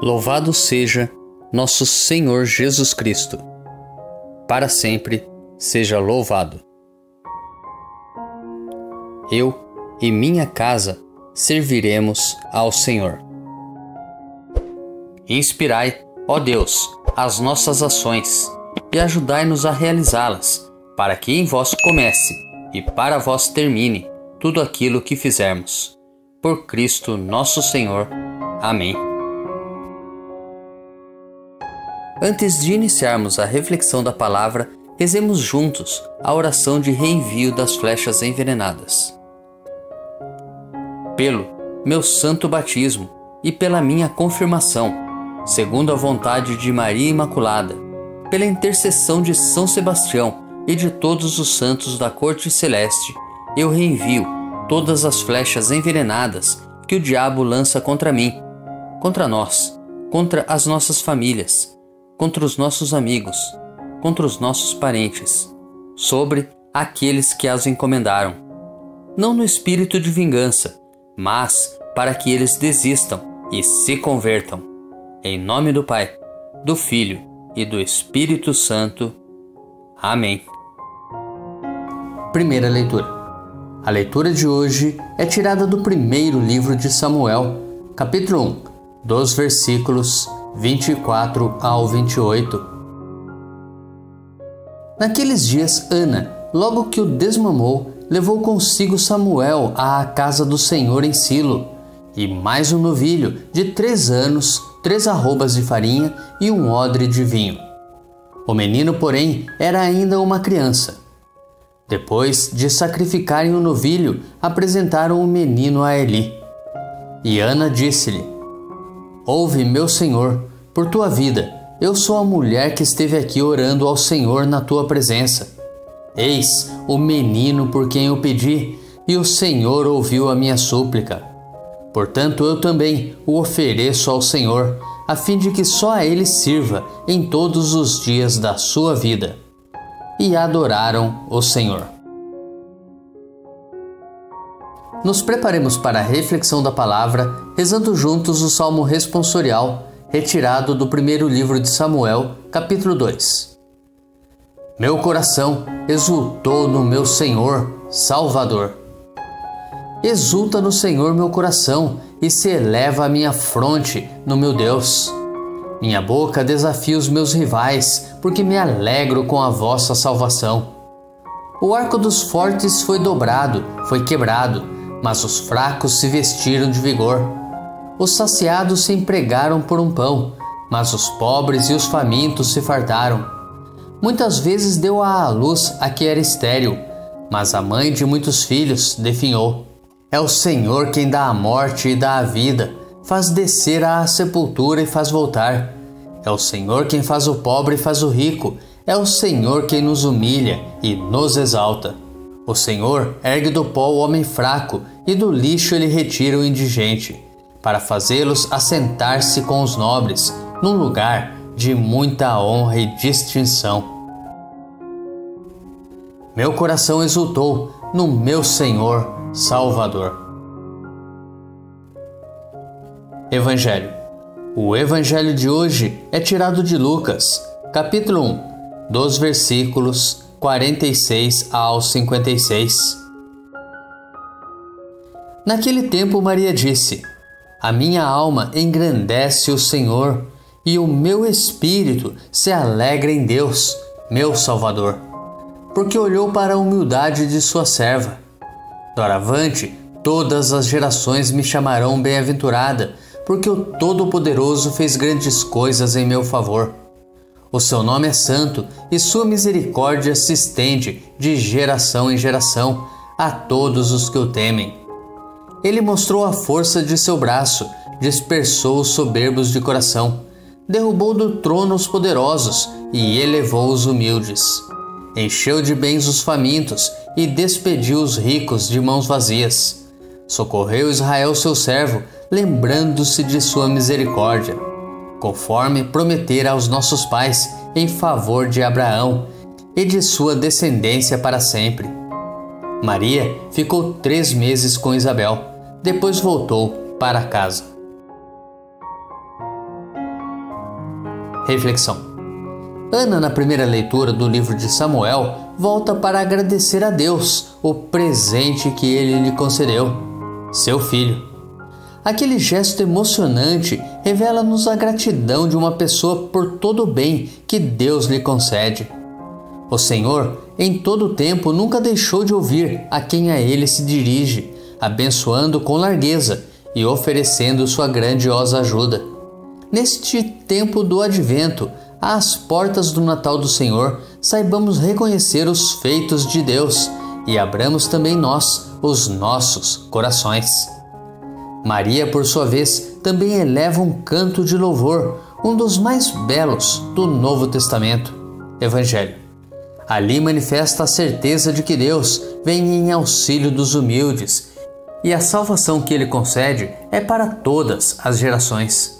Louvado seja nosso Senhor Jesus Cristo. Para sempre seja louvado. Eu e minha casa serviremos ao Senhor. Inspirai, ó Deus, as nossas ações e ajudai-nos a realizá-las, para que em vós comece e para vós termine tudo aquilo que fizermos. Por Cristo nosso Senhor. Amém. Antes de iniciarmos a reflexão da palavra, rezemos juntos a oração de reenvio das flechas envenenadas. Pelo meu santo batismo e pela minha confirmação, segundo a vontade de Maria Imaculada, pela intercessão de São Sebastião e de todos os santos da corte celeste, eu reenvio todas as flechas envenenadas que o diabo lança contra mim, contra nós, contra as nossas famílias contra os nossos amigos, contra os nossos parentes, sobre aqueles que as encomendaram. Não no espírito de vingança, mas para que eles desistam e se convertam. Em nome do Pai, do Filho e do Espírito Santo. Amém. Primeira leitura. A leitura de hoje é tirada do primeiro livro de Samuel, capítulo 1, dos versículos 24 ao 28. Naqueles dias, Ana, logo que o desmamou, levou consigo Samuel à casa do Senhor em Silo, e mais um novilho de três anos, três arrobas de farinha e um odre de vinho. O menino, porém, era ainda uma criança. Depois de sacrificarem o novilho, apresentaram o menino a Eli. E Ana disse-lhe: Ouve, meu Senhor, por tua vida. Eu sou a mulher que esteve aqui orando ao Senhor na tua presença. Eis o menino por quem eu pedi, e o Senhor ouviu a minha súplica. Portanto, eu também o ofereço ao Senhor, a fim de que só a ele sirva em todos os dias da sua vida. E adoraram o Senhor. Nos preparemos para a reflexão da palavra, rezando juntos o salmo responsorial, retirado do primeiro livro de Samuel, capítulo 2. Meu coração exultou no meu Senhor, Salvador. Exulta no Senhor meu coração e se eleva a minha fronte no meu Deus. Minha boca desafia os meus rivais, porque me alegro com a vossa salvação. O arco dos fortes foi dobrado, foi quebrado mas os fracos se vestiram de vigor. Os saciados se empregaram por um pão, mas os pobres e os famintos se fartaram. Muitas vezes deu à luz a que era estéril, mas a mãe de muitos filhos definhou. É o Senhor quem dá a morte e dá a vida, faz descer à sepultura e faz voltar. É o Senhor quem faz o pobre e faz o rico, é o Senhor quem nos humilha e nos exalta. O Senhor ergue do pó o homem fraco e do lixo ele retira o indigente, para fazê-los assentar-se com os nobres, num lugar de muita honra e distinção. Meu coração exultou no meu Senhor Salvador. Evangelho. O evangelho de hoje é tirado de Lucas, capítulo 1, dos versículos 46 ao 56. Naquele tempo, Maria disse: A minha alma engrandece o Senhor, e o meu espírito se alegra em Deus, meu Salvador, porque olhou para a humildade de sua serva. Doravante, todas as gerações me chamarão bem-aventurada, porque o Todo-Poderoso fez grandes coisas em meu favor. O seu nome é santo e sua misericórdia se estende de geração em geração a todos os que o temem. Ele mostrou a força de seu braço, dispersou os soberbos de coração, derrubou do trono os poderosos e elevou os humildes. Encheu de bens os famintos e despediu os ricos de mãos vazias. Socorreu Israel, seu servo, lembrando-se de sua misericórdia conforme prometera aos nossos pais em favor de Abraão e de sua descendência para sempre. Maria ficou três meses com Isabel, depois voltou para casa. Reflexão. Ana, na primeira leitura do livro de Samuel, volta para agradecer a Deus o presente que ele lhe concedeu, seu filho. Aquele gesto emocionante revela-nos a gratidão de uma pessoa por todo o bem que Deus lhe concede. O Senhor, em todo o tempo, nunca deixou de ouvir a quem a ele se dirige, abençoando com largueza e oferecendo sua grandiosa ajuda. Neste tempo do advento, às portas do Natal do Senhor, saibamos reconhecer os feitos de Deus e abramos também nós os nossos corações. Maria, por sua vez, também eleva um canto de louvor, um dos mais belos do Novo Testamento, Evangelho. Ali manifesta a certeza de que Deus vem em auxílio dos humildes e a salvação que ele concede é para todas as gerações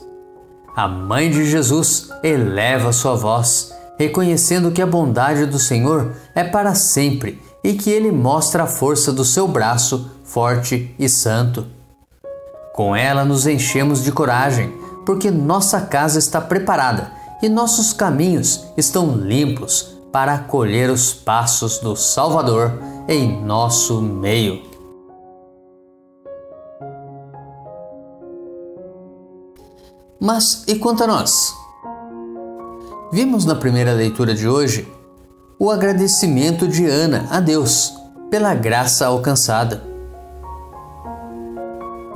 a mãe de Jesus eleva sua voz, reconhecendo que a bondade do Senhor é para sempre e que ele mostra a força do seu braço forte e santo. Com ela nos enchemos de coragem, porque nossa casa está preparada e nossos caminhos estão limpos para acolher os passos do Salvador em nosso meio. Mas e quanto a nós? Vimos na primeira leitura de hoje o agradecimento de Ana a Deus pela graça alcançada.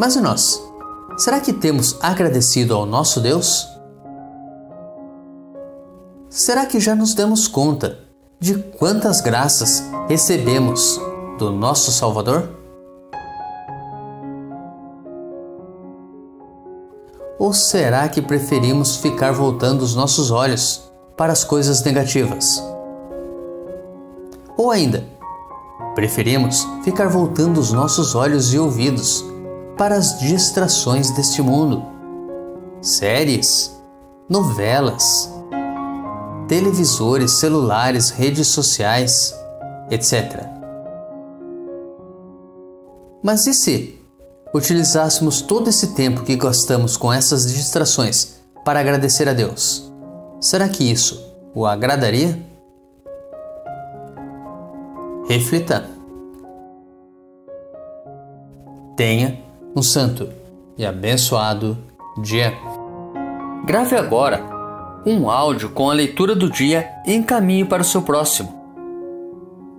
Mas e nós? Será que temos agradecido ao nosso Deus? Será que já nos demos conta de quantas graças recebemos do nosso Salvador? Ou será que preferimos ficar voltando os nossos olhos para as coisas negativas? Ou ainda, preferimos ficar voltando os nossos olhos e ouvidos para as distrações deste mundo? Séries, novelas, televisores, celulares, redes sociais, etc. Mas e se utilizássemos todo esse tempo que gastamos com essas distrações para agradecer a Deus, será que isso o agradaria? Reflita. Tenha um santo e abençoado dia. Grave agora um áudio com a leitura do dia e encaminhe para o seu próximo.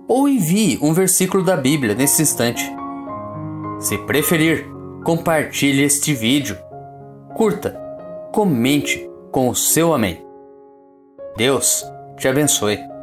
Ou envie um versículo da Bíblia nesse instante. Se preferir, compartilhe este vídeo, curta, comente com o seu amém. Deus te abençoe.